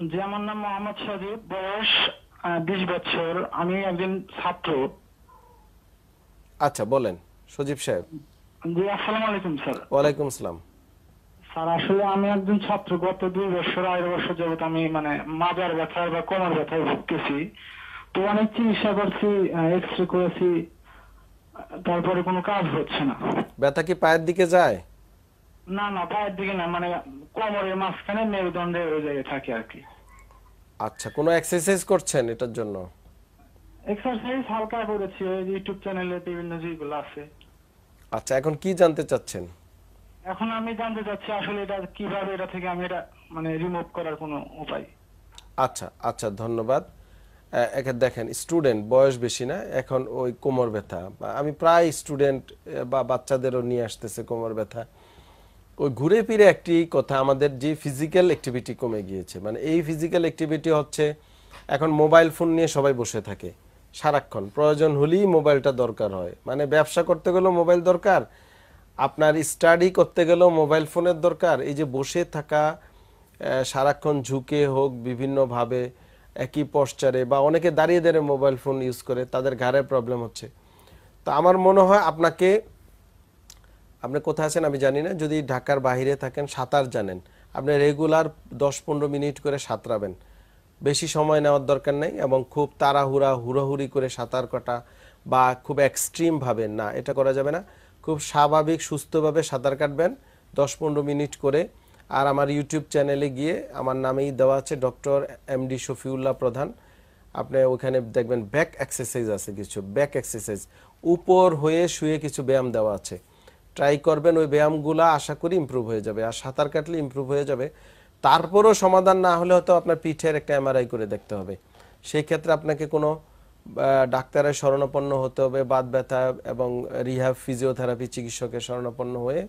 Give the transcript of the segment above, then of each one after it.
আমার নাম মোহাম্মদ সজীব বয়স বিশ বছর। আমি একজন ছাত্র। আচ্ছা বলেন সজীব সাহেব। জি আসসালামু আলাইকুম স্যার। ওয়ালাইকুম আসসালাম। স্যার আসলে আমি একজন ছাত্র। গত দুই বছর আড়াই বছর যাবত আমি মানে মাজার ব্যথার বা কোমর ব্যথায় ভুগতেছি। তো অনেক চিকিৎসা করছি এক্স রে করেছি। তারপরে কোনো কাজ হচ্ছে না। ব্যথা কি পায়ের দিকে যায়? না না পায়ের দিকে না মানে কোমরের মাঝখানে মেরুদণ্ডের ওই জায়গায় থাকে আর কি। আচ্ছা কোনো এক্সারসাইজ করছেন এটার জন্য? এক্সারসাইজ হালকা করেছি ওই ইউটিউব চ্যানেলে বিভিন্ন যেগুলো আছে। আচ্ছা এখন কি জানতে চাচ্ছেন? এখন আমি জানতে চাচ্ছি আসলে এটা কীভাবে এটা থেকে আমি এটা মানে রিমুভ করার কোনো উপায়। আচ্ছা আচ্ছা ধন্যবাদ। একে দেখেন স্টুডেন্ট বয়স বেশি না এখন ওই কোমর ব্যথা। আমি প্রায় স্টুডেন্ট বা বাচ্চাদেরও নিয়ে আসতেছে কোমর ব্যথা। ওই ঘুরে ফিরে একটি কথা, আমাদের যে ফিজিক্যাল অ্যাক্টিভিটি কমে গিয়েছে। মানে এই ফিজিক্যাল অ্যাক্টিভিটি হচ্ছে, এখন মোবাইল ফোন নিয়ে সবাই বসে থাকে, সারাক্ষণ। প্রয়োজন হলেই মোবাইলটা দরকার হয়। মানে ব্যবসা করতে গেলেও মোবাইল দরকার, আপনার স্টাডি করতে গেলেও মোবাইল ফোনের দরকার। এই যে বসে থাকা সারাক্ষণ ঝুঁকে হোক, বিভিন্নভাবে একই পশ্চারে বা অনেকে দাঁড়িয়ে দাঁড়িয়ে মোবাইল ফোন ইউজ করে, তাদের ঘাড়ে প্রবলেম হচ্ছে। তো আমার মনে হয় আপনাকে আপনি কোথায় আছেন আমি জানি না। যদি ঢাকার বাইরে থাকেন, সাঁতার জানেন। আপনি রেগুলার দশ পনেরো মিনিট করে সাঁতরাবেন। বেশি সময় নেওয়ার দরকার নেই এবং খুব তাড়াহুড়া, হুড়োহুড়ি করে সাঁতার কাটা বা খুব এক্সট্রিম ভাবে না, এটা করা যাবে না। খুব স্বাভাবিক, সুস্থভাবে সাঁতার কাটবেন দশ পনেরো মিনিট করে। আর আমার ইউটিউব চ্যানেলে গিয়ে আমার নামেই দেওয়া আছে ডক্টর এম ডি শফিউল্লাহ প্রধান। আপনি ওখানে দেখবেন ব্যাক এক্সারসাইজ আছে কিছু ব্যাক এক্সারসাইজ উপর হয়ে শুয়ে কিছু ব্যায়াম দেওয়া আছে। ট্রাই করবেন, ওই ব্যায়ামগুলো আশা করি ইমপ্রুভ হয়ে যাবে। আর সাঁতার কাটলে ইমপ্রুভ হয়ে যাবে। তারপরও সমাধান না হলে হয়তো আপনার পিঠের একটা এমআরআই করে দেখতে হবে। সেই ক্ষেত্রে আপনাকে কোনো ডাক্তারের শরণাপন্ন হতে হবে, বাত ব্যথা এবং রিহাব ফিজিওথেরাপি চিকিৎসকের শরণাপন্ন হয়ে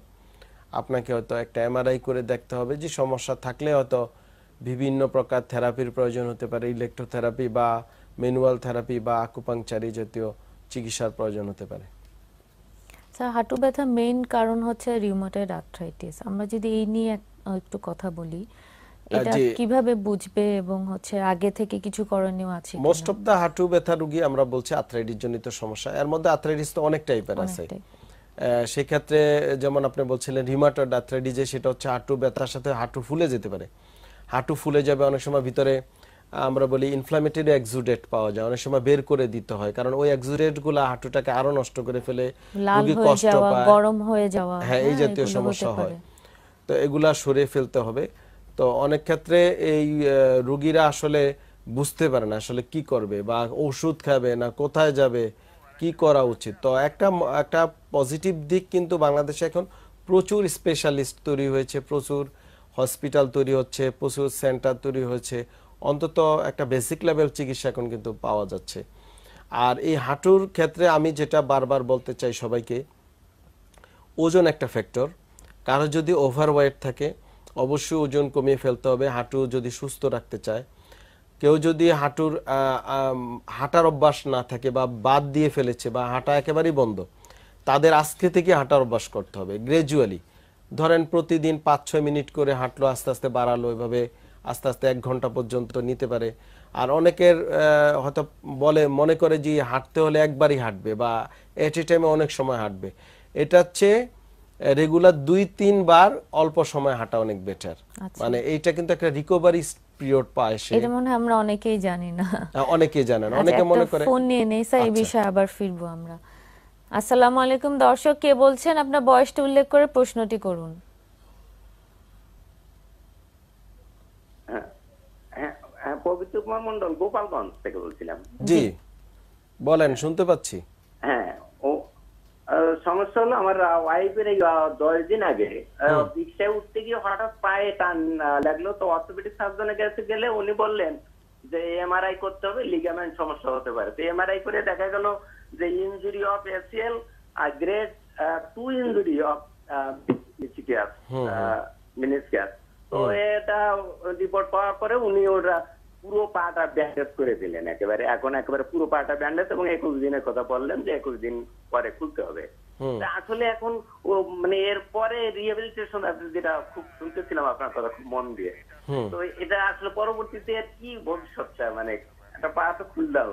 আপনাকে হয়তো একটা এমআরআই করে দেখতে হবে। যে সমস্যা থাকলে হয়তো বিভিন্ন প্রকার থেরাপির প্রয়োজন হতে পারে। ইলেকট্রোথেরাপি বা ম্যানুয়াল থেরাপি বা আকুপাংচারি জাতীয় চিকিৎসার প্রয়োজন হতে পারে। স্যার হাঁটু ব্যথা মেইন কারণ হচ্ছে রিউমাটয়েড আর্থ্রাইটিস আমরা যদি এই নিয়ে একটু কথা বলি এটা কীভাবে বুঝবে এবং হচ্ছে আগে থেকে কিছু করণীয় আছে মোস্ট অফ দা হাঁটু ব্যথা রুগী আমরা বলছি আর্থ্রাইটিস জনিত সমস্যা। এর মধ্যে আর্থ্রাইটিস তো অনেক টাইপের আছে। আহ, সেক্ষেত্রে যেমন আপনি বলছিলেন রিমাটয়েড আর্থ্রাইটিস যে সেটা হচ্ছে হাঁটু ব্যথার সাথে হাঁটু ফুলে যেতে পারে। হাঁটু ফুলে যাবে অনেক সময় ভিতরে আমরা বলি ইনফ্লামেটরি এক্সুডেট পাওয়া যায়। অনেক সময় বের করে দিতে হয় কারণ ওই এক্সুডেটগুলা হাঁটুটাকে আরও নষ্ট করে ফেলে রোগী কষ্ট পায়। গরম হয়ে যাওয়া হ্যাঁ এই জাতীয় সমস্যা হয়। তো এগুলা সরিয়ে ফেলতে হবে। তো অনেক ক্ষেত্রে এই রুগীরা আসলে বুঝতে পারে না আসলে কি করবে বা ওষুধ খাবে না কোথায় যাবে কি করা উচিত। তো একটা একটা পজিটিভ দিক কিন্তু বাংলাদেশে এখন প্রচুর স্পেশালিস্ট তৈরি হয়েছে প্রচুর হসপিটাল তৈরি হচ্ছে প্রচুর সেন্টার তৈরি হয়েছে। অন্তত একটা বেসিক লেভেল চিকিৎসা এখন কিন্তু পাওয়া যাচ্ছে। আর এই হাঁটুর ক্ষেত্রে আমি যেটা বারবার বলতে চাই সবাইকে, ওজন একটা ফ্যাক্টর কারও যদি ওভারওয়েট থাকে, অবশ্যই ওজন কমিয়ে ফেলতে হবে। হাঁটু যদি সুস্থ রাখতে চায়, কেউ যদি হাঁটুর হাঁটার অভ্যাস না থাকে বা বাদ দিয়ে ফেলেছে বা হাঁটা একেবারেই বন্ধ, তাদের আজকে থেকে হাঁটার অভ্যাস করতে হবে। গ্রাজুয়ালি ধরেন প্রতিদিন পাঁচ ছয় মিনিট করে হাঁটলো, আস্তে আস্তে বাড়ালো, এভাবে আস্তে আস্তে এক ঘণ্টা পর্যন্ত নিতে পারে। আর অনেকের হয়তো বলে মনে করে যে হাঁটতে হলে একবারই হাঁটবে বা এট এ টাইমে অনেক সময় হাঁটবে। এটা হচ্ছে রেগুলার দুই তিনবার অল্প সময় হাঁটা অনেক বেটার মানে এইটা কিন্তু একটা রিকভারি পিরিয়ড পায় সে। এটা মনে হয় আমরা অনেকেই জানি না। অনেকেই জানেন আচ্ছা, অনেকে মনে করে ফোন নিয়ে নেই স্যার এই আচ্ছা। বিষয়ে আবার ফিরবো আমরা। আসসালামু আলাইকুম দর্শক কে বলছেন? আপনার বয়সটা উল্লেখ করে প্রশ্নটি করুন হ্যাঁ হ্যাঁ, হ্যাঁ পবিত্র কুমার মন্ডল গোপালগঞ্জ থেকে বলছিলাম। জি বলেন শুনতে পাচ্ছি। হ্যাঁ ও সমস্যা হলো আমার ওয়াইফের এই দশ দিন আগে রিক্সায় উঠতে গিয়ে হঠাৎ পায়ে টান লাগল। তো অর্থোপেডিক সার্জনের কাছে গেলে উনি বললেন যে এমআরআই করতে হবে লিগামেন্ট সমস্যা হতে পারে। তো এমআরআই করে দেখা গেল যে injury of ACL R grade two injury of meniscus meniscus তো এটা রিপোর্ট পাওয়ার পরে উনি ওরা পুরো পাটা ব্যান্ডেজ করে দিলেন একেবারে। এখন একেবারে পুরো পাটা ব্যান্ডেজ এবং একুশ দিনের কথা বললেন যে একুশ দিন পরে খুলতে হবে। আসলে এখন ও মানে এর পরে রিহেবিলিটেশন যেটা খুব শুনতেছিলাম আপনার কথা খুব মন দিয়ে। তো এটা আসলে পরবর্তীতে আর কি ভবিষ্যৎটা মানে একটা পা তো খুললাম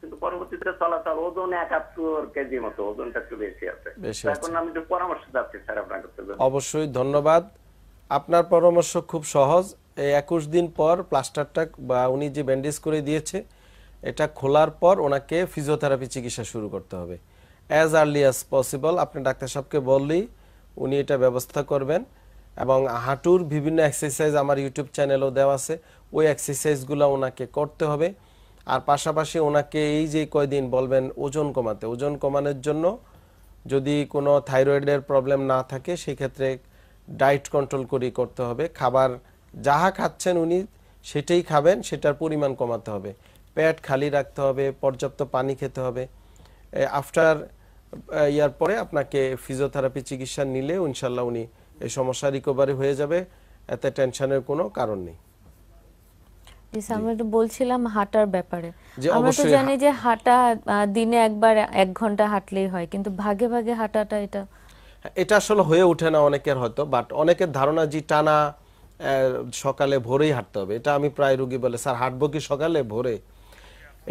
কিন্তু পরবর্তীতে চলাচল ওজন একাত্তর কেজি মতো ওজনটা একটু বেশি আছে। এখন আমি একটু পরামর্শ চাচ্ছি স্যার আপনার কাছে। অবশ্যই ধন্যবাদ। আপনার পরামর্শ খুব সহজ। একুশ দিন পর প্লাস্টারটা বা উনি যে ব্যান্ডেজ করে দিয়েছে, এটা খোলার পর ওনাকে ফিজিওথেরাপি চিকিৎসা শুরু করতে হবে। অ্যাজ আর্লি অ্যাজ পসিবল আপনি ডাক্তার সাহেবকে বললেই উনি এটা ব্যবস্থা করবেন এবং হাঁটুর বিভিন্ন এক্সারসাইজ আমার ইউটিউব চ্যানেলও দেওয়া আছে, ওই এক্সারসাইজগুলো ওনাকে করতে হবে। আর পাশাপাশি ওনাকে এই যে কয়দিন বলবেন ওজন কমাতে, ওজন কমানোর জন্য যদি কোনো থাইরয়েডের প্রবলেম না থাকে, সেক্ষেত্রে ডায়েট কন্ট্রোল করি করতে হবে। খাবার যাহা খাচ্ছেন উনি সেটাই খাবেন সেটার পরিমাণ কমাতে হবে। পেট খালি রাখতে হবে পর্যাপ্ত পানি খেতে হবে। আফটার ইয়ার পরে আপনাকে ফিজিওথেরাপি চিকিৎসা নিলে ইনশাল্লাহ উনি এই সমস্যা রিকভারি হয়ে যাবে। এতে টেনশনের কোনো কারণ নেই। আমরা একটু বলছিলাম হাঁটার ব্যাপারে। আমরা তো জানি যে হাঁটা দিনে একবার এক ঘণ্টা হাঁটলেই হয় কিন্তু ভাগে ভাগে হাঁটাটা এটা এটা আসলে হয়ে ওঠে না অনেকের হয়তো বাট অনেকের ধারণা যে টানা সকালে ভোরেই হাঁটতে হবে। এটা আমি প্রায় রুগী বলে, স্যার, হাঁটবো কি সকালে? ভোরে।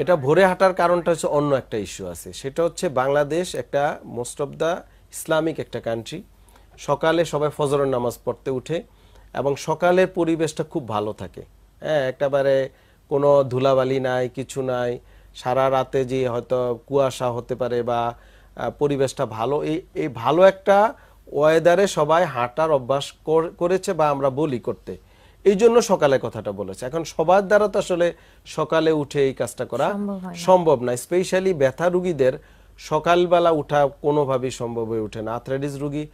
এটা ভোরে হাঁটার কারণটা হচ্ছে অন্য একটা ইস্যু আছে। সেটা হচ্ছে বাংলাদেশ একটা মোস্ট অফ দ্য ইসলামিক একটা কান্ট্রি সকালে সবাই ফজরের নামাজ পড়তে উঠে এবং সকালের পরিবেশটা খুব ভালো থাকে। হ্যাঁ একেবারে কোনো ধুলাবালি নাই, কিছু নাই। সারা রাতে যে হয়তো কুয়াশা হতে পারে বা পরিবেশটা ভালো। এই এই ভালো একটা ওয়েদারে সবাই হাঁটার অভ্যাস কর- করেছে বা আমরা বলি করতে। এই জন্য সকালে কথাটা বলেছে। এখন সবার দ্বারা তো আসলে সকালে উঠে এই কাজটা করা সম্ভব না। স্পেশালি ব্যথা রুগীদের সকালবেলা উঠা কোনোভাবেই সম্ভব হয়ে ওঠে না। আর্থ্রাইটিস রুগী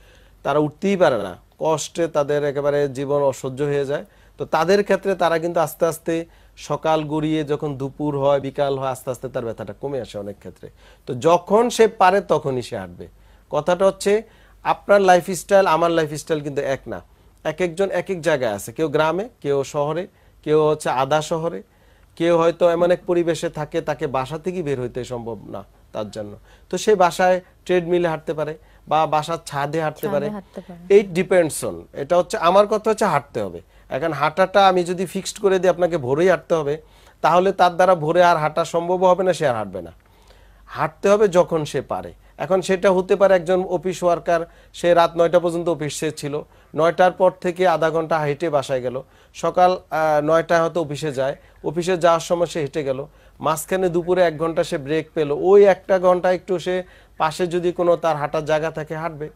তারা উঠতেই পারে না। কষ্টে তাদের একেবারে জীবন অসহ্য হয়ে যায়। তো তাদের ক্ষেত্রে তারা কিন্তু আস্তে আস্তে সকাল গড়িয়ে যখন দুপুর হয় বিকাল হয় আস্তে আস্তে তার ব্যথাটা কমে আসে অনেক ক্ষেত্রে। তো যখন সে পারে তখনই সে হাঁটবে। কথাটা হচ্ছে আপনার লাইফস্টাইল আমার লাইফস্টাইল কিন্তু এক না। এক একজন এক এক জায়গায় আছে। কেউ গ্রামে কেউ শহরে কেউ হচ্ছে আধা শহরে কেউ হয়তো এমন এক পরিবেশে থাকে তাকে বাসা থেকেই বের হইতে সম্ভব না তার জন্য। তো সে বাসায় ট্রেডমিলে হাঁটতে পারে বা বাসার ছাদে হাঁটতে পারে। হাঁটতে পারে। এই ডিপেন্ডস অন এটা হচ্ছে আমার কথা হচ্ছে হাঁটতে হবে। এখন হাঁটাটা আমি যদি ফিক্সড করে দিই আপনাকে ভোরেই হাঁটতে হবে তাহলে তার দ্বারা ভোরে আর হাঁটা সম্ভব হবে না সে আর হাঁটবে না। হাঁটতে হবে যখন সে পারে। এখন সেটা হতে পারে একজন অফিস ওয়ার্কার সে রাত নয়টা পর্যন্ত অফিসে ছিল। নয়টার পর থেকে আধা ঘণ্টা হেঁটে বাসায় গেল। সকাল নয়টায় হয়তো অফিসে যায়। অফিসে যাওয়ার সময় সে হেঁটে গেল। মাঝখানে দুপুরে এক ঘণ্টা সে ব্রেক পেল। ওই একটা ঘণ্টা একটু সে পাশে যদি কোনো তার হাঁটার জায়গা থাকে হাঁটবে।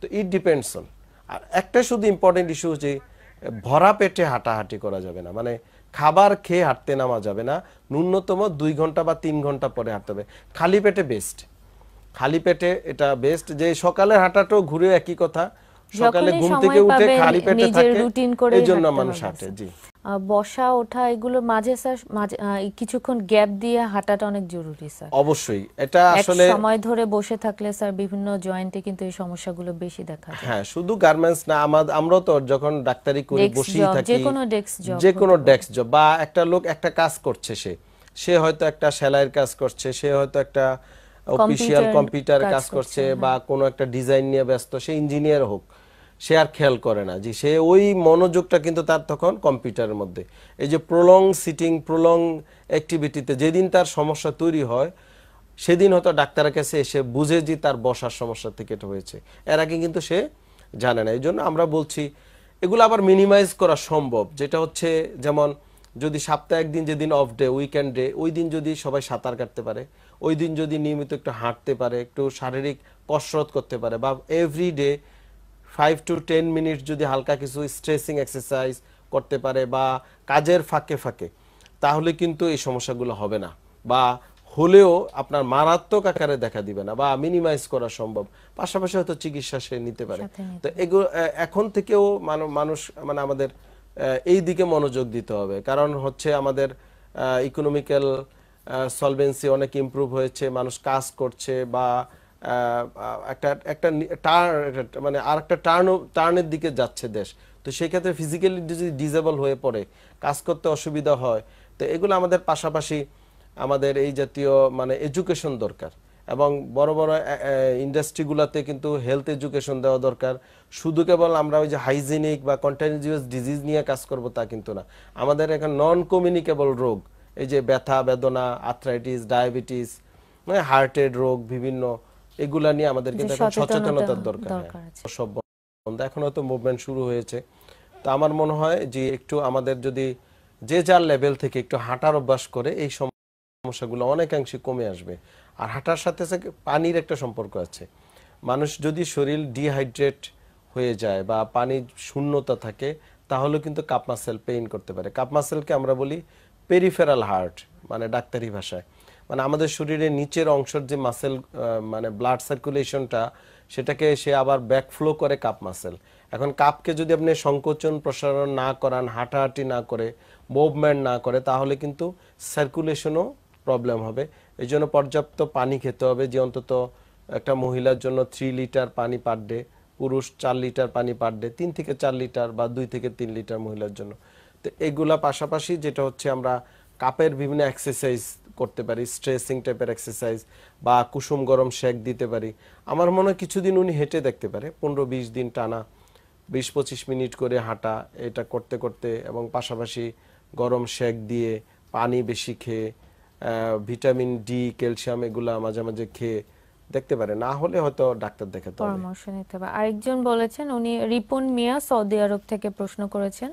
তো ইট ডিপেন্ডস অন আর একটা শুধু ইম্পর্টেন্ট ইস্যু হচ্ছে ভরা পেটে হাঁটাহাঁটি করা যাবে না। মানে খাবার খেয়ে হাঁটতে নামা যাবে না। ন্যূনতম দুই ঘণ্টা বা তিন ঘণ্টা পরে হাঁটতে হবে। খালি পেটে বেস্ট খালি পেটে এটা বেস্ট যে সকালে হাঁটাটাও ঘুরে একই কথা সকালে ঘুম থেকে উঠে খালি পেটে থাকে এই জন্য মানুষ হাঁটে জি। বসা ওঠা এগুলো মাঝে স্যার কিছুক্ষণ গ্যাপ দিয়ে হাঁটাটা অনেক জরুরি স্যার। অবশ্যই। এটা আসলে সময় ধরে বসে থাকলে স্যার বিভিন্ন জয়েন্টে কিন্তু এই সমস্যাগুলো বেশি দেখা যায়। হ্যাঁ শুধু গার্মেন্টস না আমরাও তো যখন ডাক্তারি করি বসেই থাকি যেকোনো desk job যে কোনো ডেস্ক জব বা একটা লোক একটা কাজ করছে সে সে হয়তো একটা সেলাইয়ের কাজ করছে সে হয়তো একটা অফিসিয়াল কম্পিউটার কাজ করছে হ্যাঁ। বা কোনো একটা ডিজাইন নিয়ে ব্যস্ত সে ইঞ্জিনিয়ার হোক সে আর খেয়াল করে না যে সে ওই মনোযোগটা কিন্তু তার তখন কম্পিউটারের মধ্যে। এই যে প্রলং সিটিং প্রলং অ্যাক্টিভিটিতে যেদিন তার সমস্যা তৈরি হয় সেদিন হয়তো ডাক্তারের কাছে এসে বুঝে যে তার বসার সমস্যা থেকে এটা হয়েছে। এর আগে কিন্তু সে জানে না। এই জন্য আমরা বলছি এগুলো আবার মিনিমাইজ করা সম্ভব। যেটা হচ্ছে যেমন যদি সপ্তাহে একদিন যেদিন অফ ডে উইকেন্ড ডে ওই দিন যদি সবাই সাঁতার কাটতে পারে ওই দিন যদি নিয়মিত একটু হাঁটতে পারে একটু শারীরিক কসরত করতে পারে বা every day five to ten minute যদি হালকা কিছু স্ট্রেসিং এক্সারসাইজ করতে পারে বা কাজের ফাঁকে ফাঁকে তাহলে কিন্তু এই সমস্যাগুলো হবে না বা হলেও আপনার মারাত্মক আকারে দেখা দিবে না বা মিনিমাইজ করা সম্ভব। পাশাপাশি হয়তো চিকিৎসা সে নিতে পারে। তো এগুলো এখন থেকেও মানুষ মানে আমাদের এই দিকে মনোযোগ দিতে হবে। কারণ হচ্ছে আমাদের ইকোনমিক্যাল সলভেন্সি অনেক ইমপ্রুভ হয়েছে, মানুষ কাজ করছে বা একটা একটা টার্ন মানে আর একটা টার্ন টার্নের দিকে যাচ্ছে দেশ। তো সেই ক্ষেত্রে ফিজিক্যালি যদি ডিজেবল হয়ে পড়ে, কাজ করতে অসুবিধা হয়, তো এগুলো আমাদের পাশাপাশি আমাদের এই জাতীয় মানে এডুকেশন দরকার। এবং বড় বড় ইন্ডাস্ট্রিগুলোতে কিন্তু হেলথ এডুকেশন দেওয়া দরকার। শুধু কেবল আমরা ওই যে হাইজিনিক বা কন্টিনিউয়াস ডিজিজ নিয়ে কাজ করব তা কিন্তু না। আমাদের এখন নন কমিউনিকেবল রোগ এই যে ব্যথা বেদনা আর্থ্রাইটিস ডায়াবেটিস মানে হার্টের রোগ বিভিন্ন এগুলা নিয়ে আমাদের কিন্তু এখন সচেতনতার দরকার হ্যাঁ। আছে। সব বন্ধ এখন হয়তো মুভমেন্ট শুরু হয়েছে তো আমার মনে হয় যে একটু আমাদের যদি যে যার লেভেল থেকে একটু হাঁটার অভ্যাস করে এই সমস্যাগুলো অনেকাংশে কমে আসবে আর হাঁটার সাথে সাথে পানির একটা সম্পর্ক আছে মানুষ যদি শরীর ডিহাইড্রেট হয়ে যায় বা পানির শূন্যতা থাকে তাহলে কিন্তু কাপ মাসেল পেইন করতে পারে কাপ মাসেলকে আমরা বলি পেরিফেরাল হার্ট মানে ডাক্তারি ভাষায়। মানে আমাদের শরীরের নিচের অংশের যে মাসেল মানে ব্লাড সার্কুলেশনটা সেটাকে সে আবার ব্যাকফ্লো করে কাপ মাসেল এখন কাপকে যদি আপনি সংকোচন প্রসারণ না করান, হাঁটাহাঁটি না করে মুভমেন্ট না করে, তাহলে কিন্তু সার্কুলেশনও প্রবলেম হবে। এই জন্য পর্যাপ্ত পানি খেতে হবে যে অন্তত একটা মহিলার জন্য থ্রি লিটার পানি পার ডে পুরুষ চার লিটার পানি পার ডে তিন থেকে চার লিটার বা দুই থেকে তিন লিটার মহিলার জন্য। তো এগুলা পাশাপাশি যেটা হচ্ছে আমরা কাপের বিভিন্ন এক্সারসাইজ করতে পারি স্ট্রেসিং টাইপের এক্সারসাইজ বা কুসুম গরম শেক দিতে পারি। আমার মনে হয় কিছুদিন উনি হেঁটে দেখতে পারে, পনেরো বিশ দিন টানা, বিশ পঁচিশ মিনিট করে হাঁটা, এটা করতে করতে এবং পাশাপাশি গরম শেক দিয়ে পানি বেশি খেয়ে ভিটামিন ডি ক্যালসিয়াম এগুলা মাঝে মাঝে খেয়ে দেখতে পারে। না হলে হয়তো ডাক্তার দেখাতে হবে। পরামর্শ নিতে হবে। আরেকজন বলেছেন, উনি রিপন মিয়া সৌদি আরব থেকে প্রশ্ন করেছেন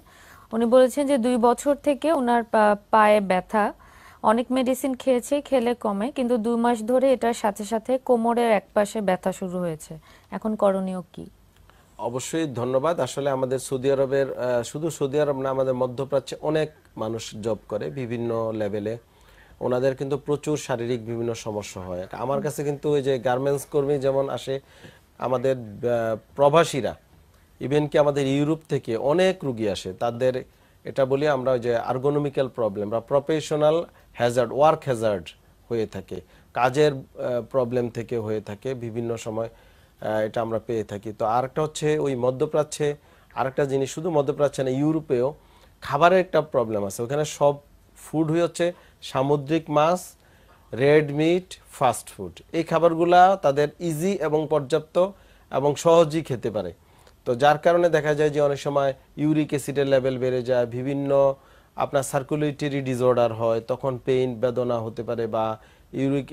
উনি বলেছেন যে দুই বছর থেকে ওনার পায়ে ব্যথা। অনেক মেডিসিন খেয়েছে, খেলে কমে, কিন্তু দুই মাস ধরে এটার সাথে সাথে কোমরের একপাশে ব্যথা শুরু হয়েছে। এখন করণীয় কি? অবশ্যই ধন্যবাদ। আসলে আমাদের সৌদি আরবের শুধু সৌদি আরব না, আমাদের মধ্যপ্রাচ্যে অনেক মানুষ জব করে বিভিন্ন লেভেলে ওনাদের কিন্তু প্রচুর শারীরিক বিভিন্ন সমস্যা হয়। আমার কাছে কিন্তু ওই যে গার্মেন্টস কর্মী যেমন আসে, আমাদের প্রবাসীরা ইভেন কি আমাদের ইউরোপ থেকে অনেক রুগী আসে, তাদের এটা বলি আমরা যে আর্গোনমিক্যাল প্রবলেম বা প্রফেশনাল হ্যাজার্ড ওয়ার্ক হ্যাজার্ড হয়ে থাকে, কাজের প্রবলেম থেকে হয়ে থাকে, বিভিন্ন সময় এটা আমরা পেয়ে থাকি। তো আরেকটা হচ্ছে ওই মধ্যপ্রাচ্যে, আরেকটা জিনিস শুধু মধ্যপ্রাচ্যে না ইউরোপেও খাবারের একটা প্রবলেম আছে। ওখানে সব ফুড হয়ে হচ্ছে সামুদ্রিক মাছ রেড মিট ফাস্ট ফুড এই খাবারগুলা তাদের ইজি এবং পর্যাপ্ত এবং সহজেই খেতে পারে। তো যার কারণে দেখা যায় যে অনেক সময় ইউরিক অ্যাসিডের লেভেল বেড়ে যায়, বিভিন্ন আপনার সার্কুলেটরি ডিসঅর্ডার হয়, তখন পেইন বেদনা হতে পারে বা ইউরিক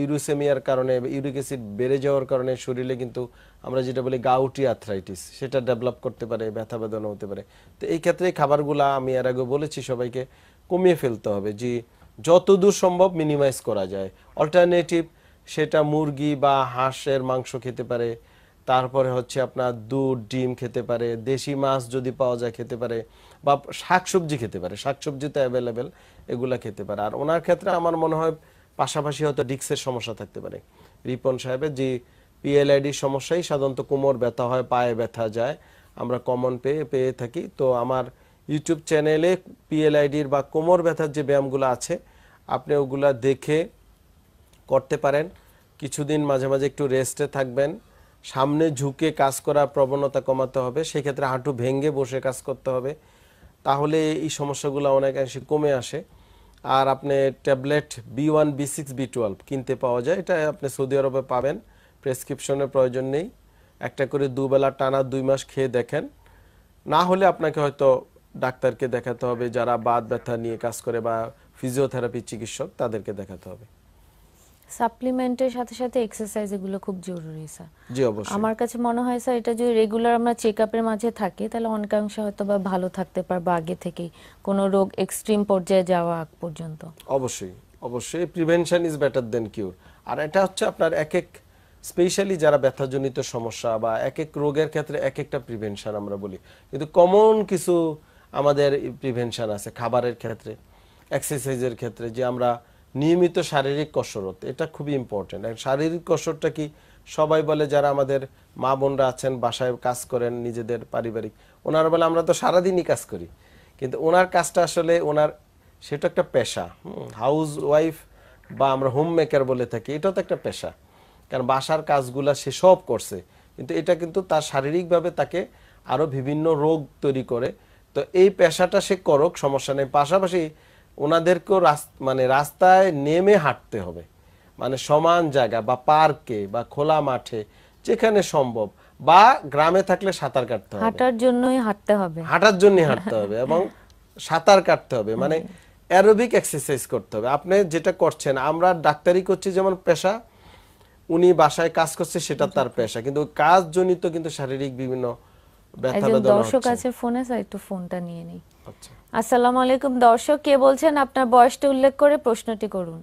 ইউরোসেমিয়ার কারণে, ইউরিক অ্যাসিড বেড়ে যাওয়ার কারণে শরীরে কিন্তু আমরা যেটা বলি গাউটি আর্থ্রাইটিস সেটা ডেভেলপ করতে পারে, ব্যথা, বেদনা হতে পারে। তো এই ক্ষেত্রে খাবারগুলা আমি এর আগে বলেছি সবাইকে, কমিয়ে ফেলতে হবে যে যতদূর সম্ভব মিনিমাইজ করা যায়। অল্টারনেটিভ সেটা মুরগি বা হাঁসের মাংস খেতে পারে তারপরে হচ্ছে আপনার দুধ, ডিম খেতে পারে, দেশি মাছ যদি পাওয়া যায় খেতে পারে, বা শাকসবজি খেতে পারে, শাকসবজি তো অ্যাভেলেবেল এগুলা খেতে পারে। আর ওনার ক্ষেত্রে আমার মনে হয় পাশাপাশি হয়তো ডিক্সের সমস্যা থাকতে পারে। রিপন সাহেবের যে পিএলআইডির সমস্যাই সাধারণত কোমর ব্যথা হয়, পায়ে ব্যথা যায়, আমরা কমন পেয়ে পেয়ে থাকি। তো আমার ইউটিউব চ্যানেলে পিএলআইডির বা কোমর ব্যথার যে ব্যায়ামগুলো আছে, আপনি ওগুলা দেখে করতে পারেন। কিছুদিন মাঝে মাঝে একটু রেস্টে থাকবেন। সামনে ঝুঁকে কাজ করার প্রবণতা কমাতে হবে, সেক্ষেত্রে হাঁটু ভেঙে বসে কাজ করতে হবে। তাহলে এই সমস্যাগুলো অনেকাংশে কমে আসে। আর আপনি tablet B one B six B twelve কিনতে পাওয়া যায়, এটা আপনি সৌদি আরবে পাবেন প্রেসক্রিপশনের প্রয়োজন নেই। একটা করে দুবেলা টানা দুই মাস খেয়ে দেখেন। না হলে আপনাকে হয়তো ডাক্তারকে দেখাতে হবে, যারা বাদ ব্যথা নিয়ে কাজ করে বা ফিজিওথেরাপি চিকিৎসক, তাদেরকে দেখাতে হবে। সাপ্লিমেন্টের সাথে সাথে এক্সারসাইজ এগুলো খুব জরুরি স্যার জি অবশ্যই। আমার কাছে মনে হয় স্যার এটা যদি রেগুলার আমরা চেক আপের মাঝে থাকি তাহলে অনেকাংশে হয়তো বা ভালো থাকতে পারব আগে থেকেই। কোনো রোগ এক্সট্রিম পর্যায়ে যাওয়া আগ পর্যন্ত। অবশ্যই অবশ্যই। Prevention is better than cure আর এটা হচ্ছে আপনার এক এক স্পেশালি যারা ব্যথাজনিত সমস্যা বা এক এক রোগের ক্ষেত্রে এক একটা প্রিভেনশন আমরা বলি। কিন্তু কমন কিছু আমাদের প্রিভেনশন আছে খাবারের ক্ষেত্রে এক্সারসাইজের ক্ষেত্রে যে আমরা নিয়মিত শারীরিক কসরত, এটা খুবই ইম্পর্টেন্ট শারীরিক কসরতটা কি? সবাই বলে যারা আমাদের মা বোনরা আছেন, বাসায় কাজ করেন নিজেদের পারিবারিক, ওনারা বলে আমরা তো সারাদিনই কাজ করি। কিন্তু ওনার কাজটা আসলে ওনার, সেটা একটা পেশা। হাউস ওয়াইফ বা আমরা হোম মেকার বলে থাকি, এটাও তো একটা পেশা। কারণ বাসার কাজগুলা সে সব করছে, কিন্তু এটা কিন্তু তার শারীরিকভাবে তাকে আরও বিভিন্ন রোগ তৈরি করে। তো এই পেশাটা সে করক, সমস্যা নেই। পাশাপাশি ওনাদেরকেও মানে রাস্তায় নেমে হাঁটতে হবে। মানে সমান জায়গা বা পার্কে বা খোলা মাঠে যেখানে সম্ভব। বা গ্রামে থাকলে সাঁতার কাটতে হবে। হাঁটার জন্যই হাঁটতে হবে। হাঁটার জন্য হাঁটতে হবে এবং সাঁতার কাটতে হবে। মানে অ্যারোবিক এক্সারসাইজ করতে হবে। আপনি যেটা করছেন আমরা ডাক্তারি করছি যেমন পেশা উনি বাসায় কাজ করছে সেটা তার পেশা। কিন্তু কাজ জনিত কিন্তু শারীরিক বিভিন্ন ব্যথা বেদনা দর্শক আছে ফোনে স্যার একটু ফোনটা নিয়ে নিই। আচ্ছা। আসসালামু আলাইকুম দর্শক কে বলছেন? আপনার বয়সটা উল্লেখ করে প্রশ্নটি করুন।